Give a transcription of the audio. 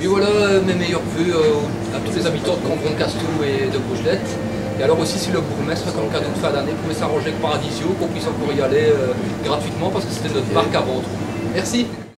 Oui, voilà mes meilleurs vœux euh, à tous les habitants de Cambron-Castou et de Bougelette. Et alors aussi si le bourgmestre, comme cadeau de fin d'année, pouvait s'arranger avec Paradisio, qu'on puisse encore y aller euh, gratuitement parce que c'était notre marque à vendre. Merci